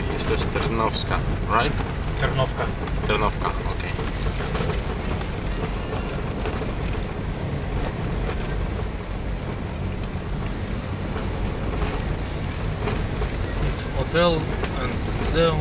Is this jest Ternowska, right? Ternowka. Ternowka, Okay. It's hotel and museum